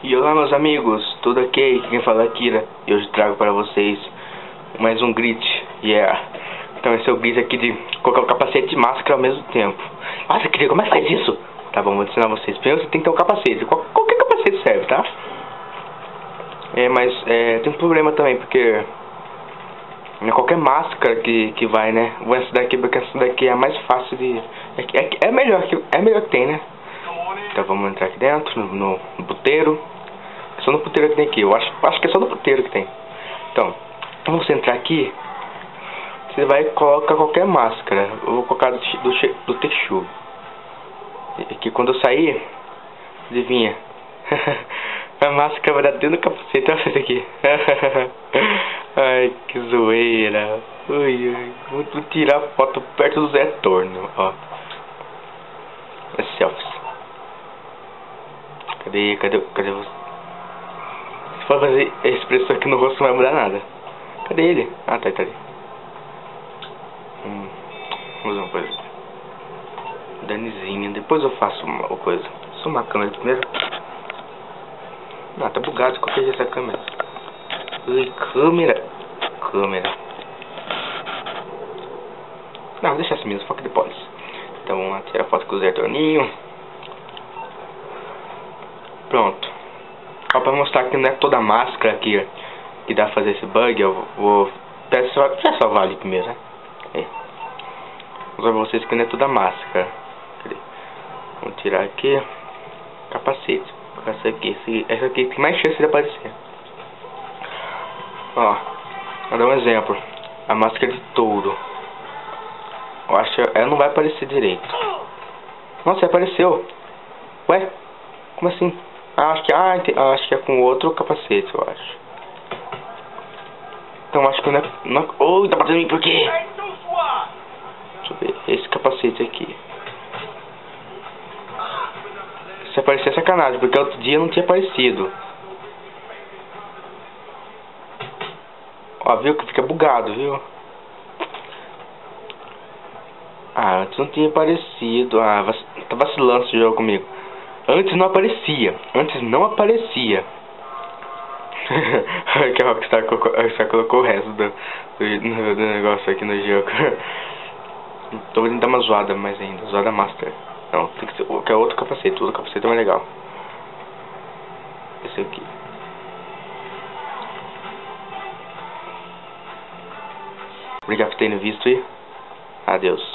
E olá meus amigos, tudo ok? Quem fala é Kira e hoje trago para vocês mais um grit, yeah Então esse é o grit aqui de colocar o capacete e máscara ao mesmo tempo Nossa Kira, como é que faz isso? Tá bom, vou ensinar vocês Primeiro você tem que ter um capacete, Qual, qualquer capacete serve, tá? É, mas é, tem um problema também, porque é qualquer máscara que, que vai, né? Vou essa daqui porque essa daqui é a mais fácil de... É, é, é melhor que, é melhor que tem, né? Então vamos entrar aqui dentro, no, no puteiro. É só no puteiro que tem aqui. Eu acho, acho que é só no puteiro que tem. Então, vamos você entrar aqui. Você vai colocar qualquer máscara. Eu vou colocar do, do, do. Que quando eu sair, adivinha? A máscara vai dar dentro do capacete. Olha isso aqui. Ai, que zoeira. Ui, ui. Vou tirar foto perto do Zé Torno, ó. É selfies. Cadê, cadê, cadê você? Se for fazer a expressão aqui no rosto não vai mudar nada. Cadê ele? Ah, tá, tá ali. Hum, vamos uma coisa. Danizinha, depois eu faço uma coisa. Só uma câmera primeiro. Ah, tá bugado, que é essa câmera? Ui, câmera. Câmera. Não, deixa assim mesmo, foca depois. Então vamos lá tirar foto com o Zé Torninho. Pronto. Só pra mostrar que não é toda a máscara que, que dá pra fazer esse bug, eu vou... Peço só, só vale primeiro, né? É. Vou pra vocês que não é toda a máscara. Vamos tirar aqui. Capacete. Essa aqui, esse, essa aqui tem mais chance de aparecer. Ó, vou dar um exemplo. A máscara de touro. Eu acho que ela não vai aparecer direito. Nossa, apareceu. Ué? Como assim? Acho que, ah, acho que é com outro capacete, eu acho. Então acho que não é. Não, oh, tá batendo em mim por quê? Deixa eu ver. Esse capacete aqui. Se aparecer é sacanagem, porque outro dia não tinha aparecido. Ó, viu que fica bugado, viu? Ah, antes não tinha aparecido. Ah, vac... tá vacilando esse jogo comigo. Antes não aparecia. Antes não aparecia. que a Rockstar colocou, a colocou o resto do, do, do, negócio aqui no jogo. Tô vendo dar uma zoada mais ainda. Zoada Master. Não, tem que ser. Que é outro capacete. Outro capacete é mais legal. Esse aqui. Obrigado por terem visto e adeus.